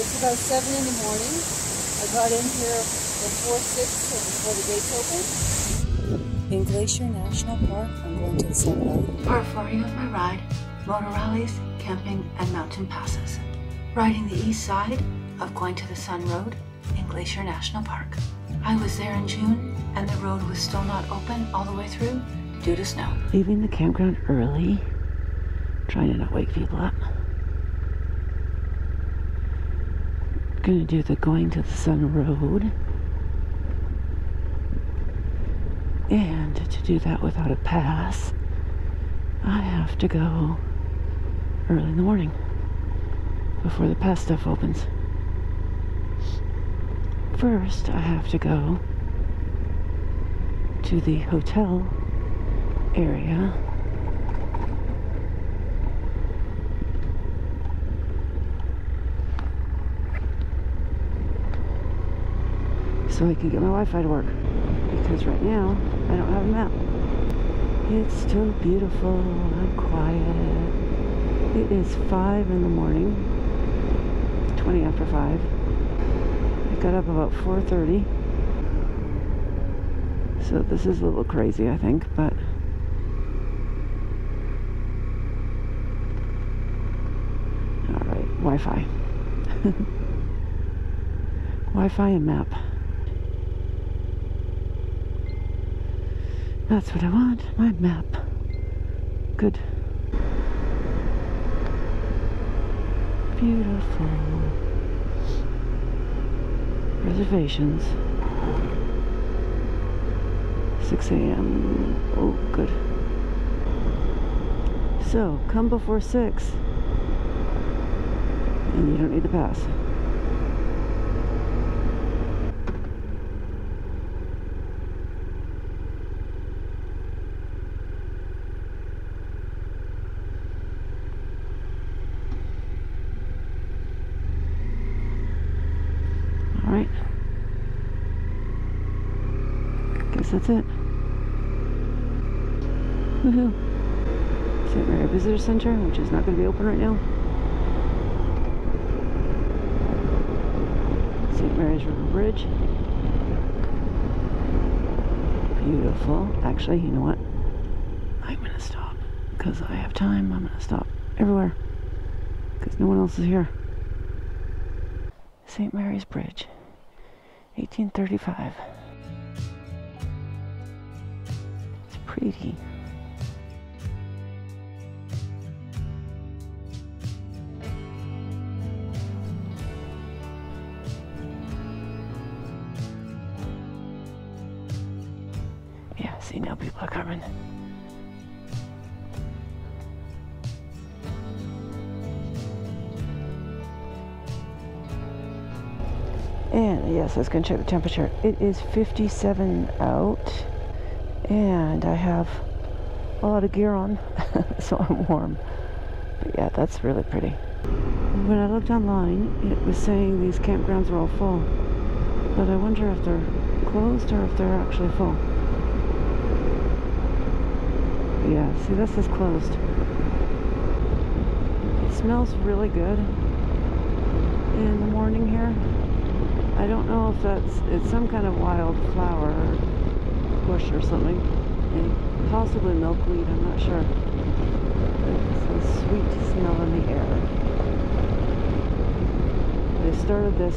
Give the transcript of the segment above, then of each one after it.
It's about 7 in the morning. I got in here before 6 or before the gates open. In Glacier National Park, I'm going to the Sun Road. Part 40 of my ride, moto rallies, camping, and mountain passes. Riding the east side of going to the Sun Road in Glacier National Park. I was there in June, and the road was still not open all the way through due to snow. Leaving the campground early, trying to not wake people up. Gonna do the going to the Sun Road. And to do that without a pass, I have to go early in the morning before the pass stuff opens. First, I have to go to the hotel area. So I can get my Wi-Fi to work. Because right now, I don't have a map. It's still beautiful and quiet. It is 5 in the morning. 20 after 5. I got up about 4.30. So this is a little crazy, I think, but all right, Wi-Fi, Wi-Fi and map. That's what I want, my map. Good. Beautiful. Reservations. 6 a.m. Oh, good. So, come before 6. And you don't need the pass. All right. Guess that's it. Woohoo. St. Mary Visitor Center, which is not going to be open right now. St. Mary's River Bridge. Beautiful. Actually, you know what? I'm going to stop. Because I have time, I'm going to stop everywhere. Because no one else is here. St. Mary's Bridge. 1835. Pretty. Yeah, see now people are coming. And yes, going to check the temperature. It is 57 out, and I have a lot of gear on, so I'm warm. But yeah, that's really pretty. When I looked online, it was saying these campgrounds are all full. But I wonder if they're closed or if they're actually full. Yeah, see, this is closed. It smells really good in the morning here. I don't know if that's, it's some kind of wild flower bush or something. And possibly milkweed, I'm not sure. It's a sweet smell in the air. They started this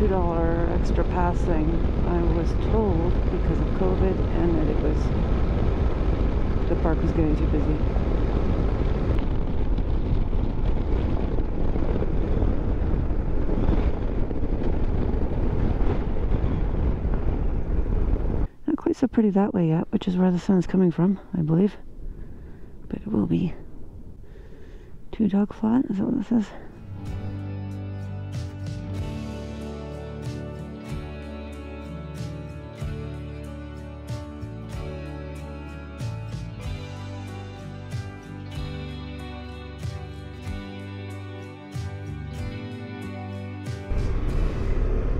$2 extra passing, I was told, because of COVID and that it was, the park was getting too busy. Not quite so pretty that way yet, which is where the sun's coming from, I believe. But it will be. Two dog flat, is that what this is?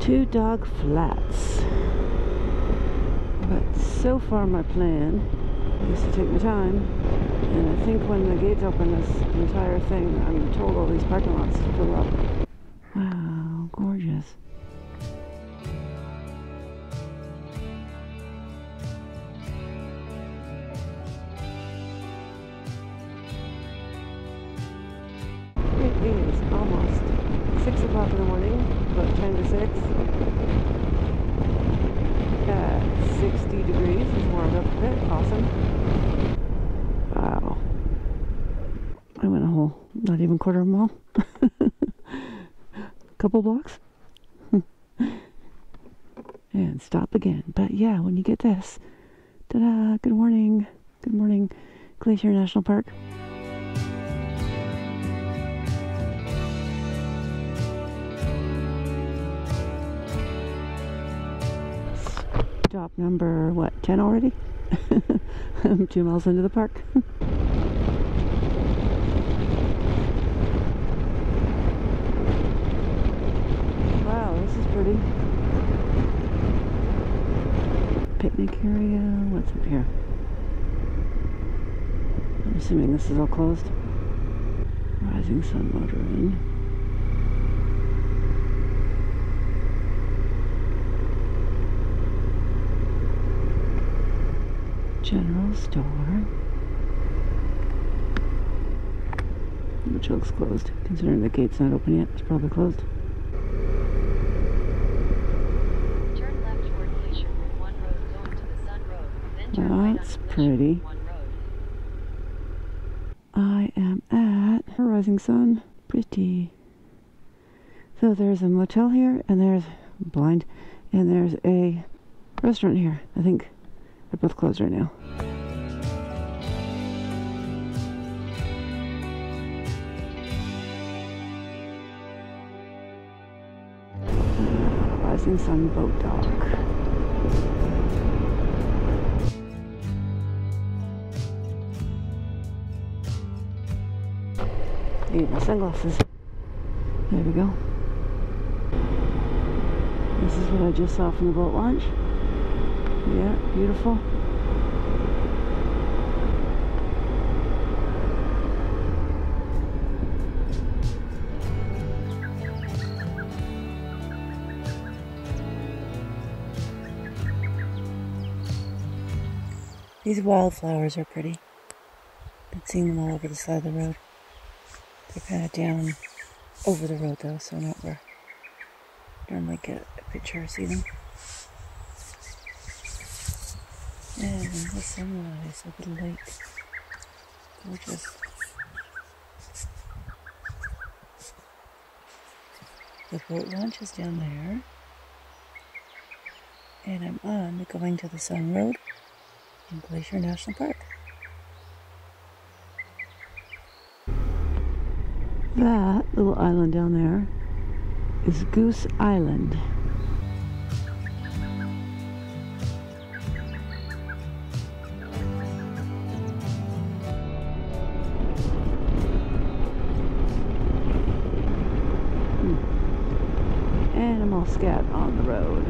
Two dog flats. But so far my plan is to take my time. And I think when the gates open this entire thing, I'm told all these parking lots to fill up. Wow, gorgeous. It is almost 6 o'clock in the morning, about 10 to 6. 60 degrees, it's warmed up a bit. Awesome. Wow. I went a whole, not even quarter of a mile. Couple blocks. and stop again. But yeah, when you get this, ta-da, good morning. Good morning, Glacier National Park. Stop number, what, 10 already? I'm two miles into the park. wow, this is pretty. Picnic area, what's up here? I'm assuming this is all closed. Rising Sun Motor Inn. General store. Which looks closed, considering the gate's not open yet. It's probably closed. Turn left toward Glacier Route 1 Road going to the Sun Road, then turn right That's pretty. Route 1 Road. I am at Rising Sun. Pretty. So there's a motel here, and there's blind, and there's a restaurant here. I think they're both closed right now. Rising Sun Boat Dock. Need my sunglasses. There we go. This is what I just saw from the boat launch. Yeah, beautiful. These wildflowers are pretty. I've seen them all over the side of the road. They're kind of down over the road though, so not where I normally get a picture or see them. And the sunrise over the lake. Gorgeous. The boat launch is down there. And I'm on Going to the Sun Road in Glacier National Park. That little island down there is Goose Island. Scat on the road.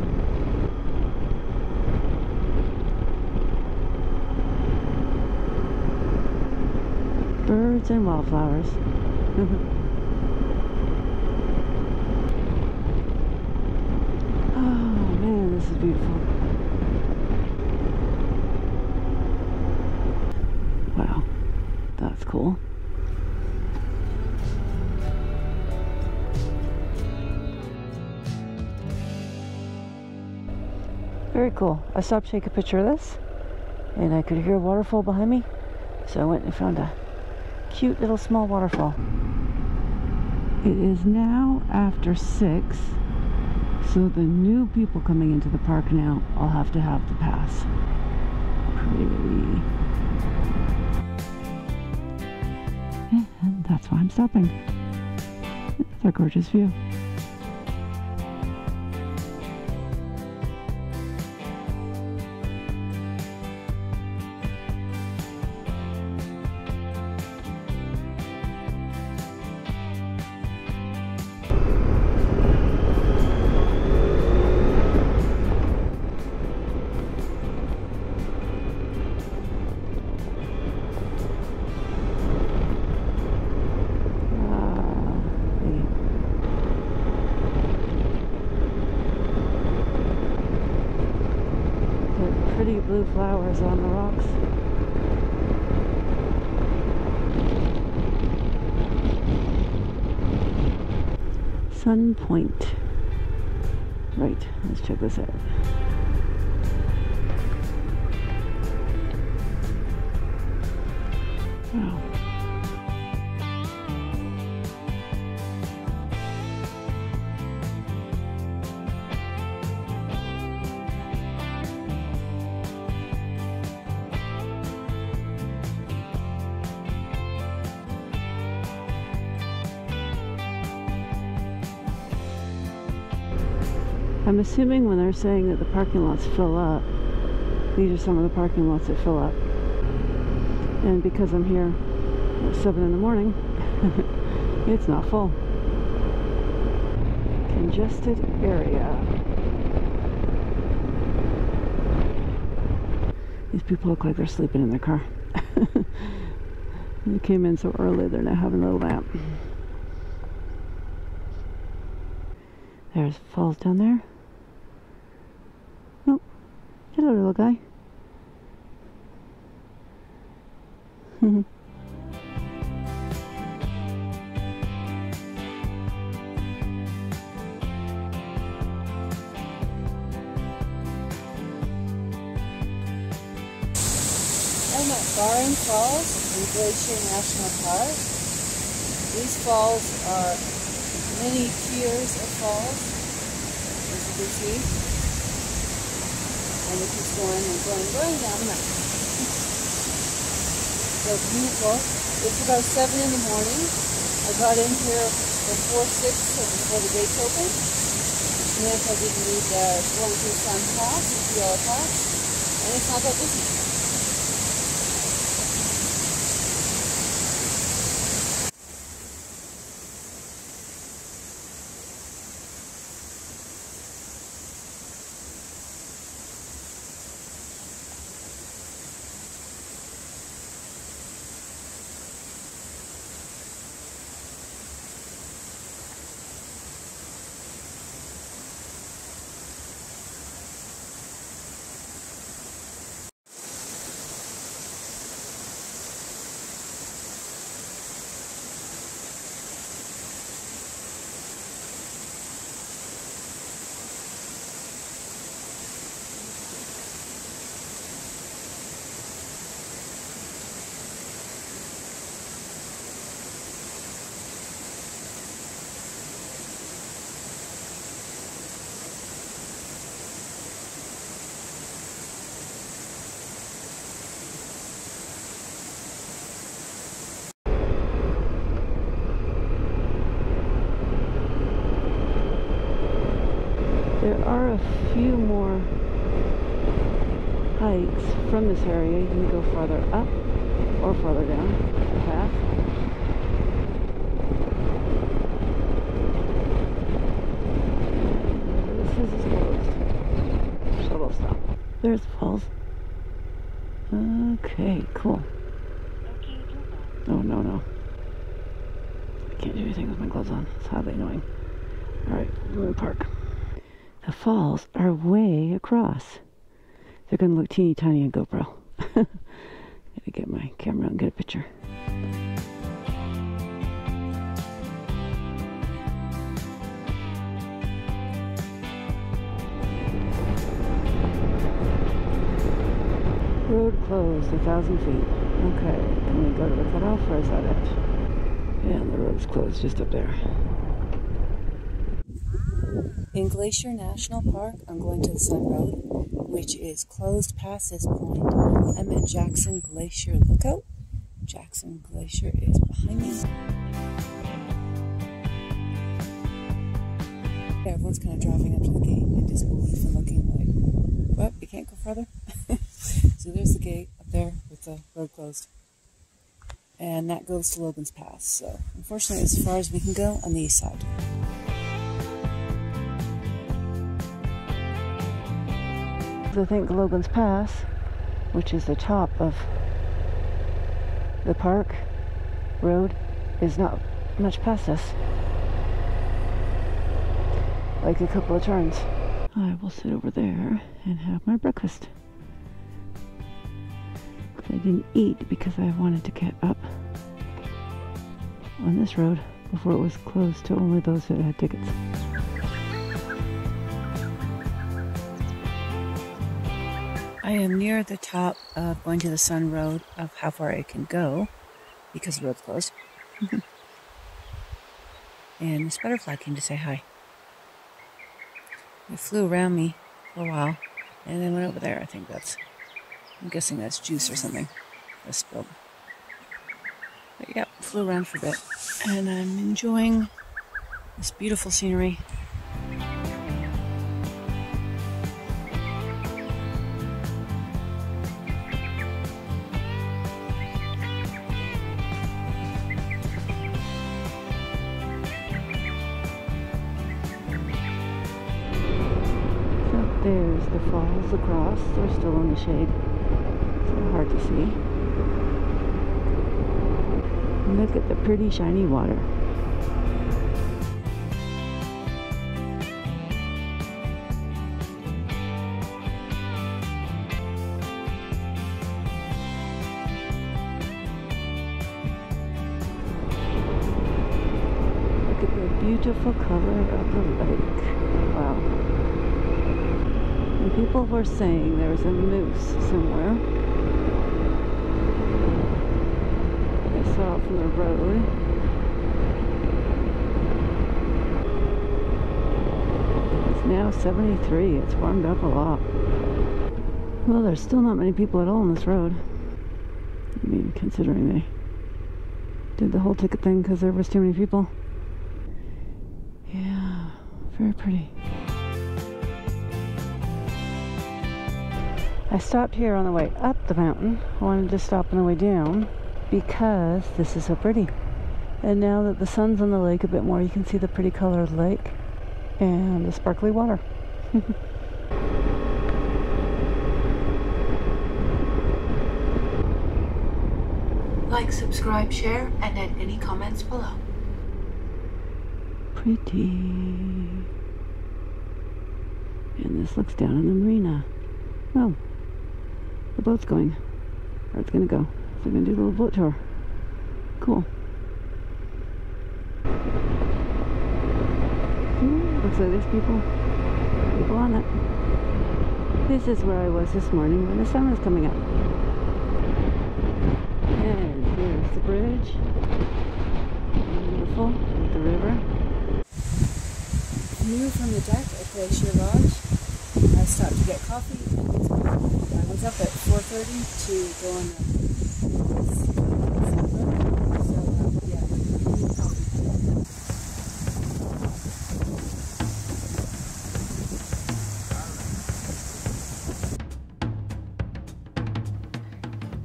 Birds and wildflowers. Oh man, this is beautiful. Cool. I stopped to take a picture of this and I could hear a waterfall behind me. So I went and found a cute little small waterfall. It is now after six, so the new people coming into the park now all have to have the pass. Pretty. And that's why I'm stopping. It's a gorgeous view. Flowers on the rocks. Sun Point. Right, let's check this out. Wow. I'm assuming when they're saying that the parking lots fill up, these are some of the parking lots that fill up. And because I'm here at 7 in the morning, it's not full. Congested area. These people look like they're sleeping in their car. they came in so early, they're now having a little nap. There's falls down there. Hello little guy. I'm at Baring Falls in Glacier National Park. These falls are many tiers of falls, as you can see. And it keeps going and going going down the mountain. So beautiful. It's about 7 in the morning. I got in here before 6, so before the gates open. And then I didn't need uh, the going to Sun Pass, the pass. And it's not that busy. There a few more hikes from this area. You can go farther up or farther down the path. This is closed. Shuttle stop. There's the falls. Okay, cool. Oh, no, no. I can't do anything with my gloves on. It's highly annoying. Alright, we're in park. The falls are way across. They're going to look teeny tiny on GoPro. Gotta get my camera and get a picture. Road closed, a thousand feet. Okay, can we go to the cutoff or is that it? Yeah, the road's closed just up there. In Glacier National Park, I'm going to the Sun Road, which is closed past this point. I'm at Jackson Glacier Lookout. Jackson Glacier is behind me. Everyone's kind of driving up to the gate in disbelief and looking like, what, you can't go further? so there's the gate up there with the road closed. And that goes to Logan's Pass. So unfortunately, as far as we can go on the east side. I think Logan's Pass, which is the top of the park road, is not much past us. Like a couple of turns. I will sit over there and have my breakfast. I didn't eat because I wanted to get up on this road before it was closed to only those that had tickets. I am near the top of going to the Sun Road of how far I can go because the road's closed. and this butterfly came to say hi. It flew around me for a while and then went over there. I think that's, I'm guessing that's juice or something I spilled. But yeah, flew around for a bit. And I'm enjoying this beautiful scenery. They're still in the shade. So hard to see. Look at the pretty shiny water. Were saying there was a moose somewhere. I saw it from the road. It's now 73. It's warmed up a lot. Well, there's still not many people at all on this road. I mean, considering they did the whole ticket thing because there was too many people. Yeah, very pretty. I stopped here on the way up the mountain. I wanted to stop on the way down because this is so pretty. And now that the sun's on the lake a bit more, you can see the pretty color of the lake and the sparkly water. Like, subscribe, share, and add any comments below. Pretty. And this looks down on the marina. Oh, the boat's going. Or it's gonna go. So we're gonna do a little boat tour. Cool. Hmm, looks like there's people, people on it. This is where I was this morning when the sun was coming up. And here's the bridge. Beautiful, with the river. View from the deck at Glacier Lodge. I stopped to get coffee. I was up at 4.30 to go on.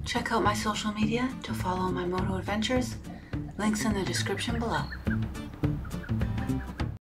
Check out my social media to follow my moto adventures. Links in the description below.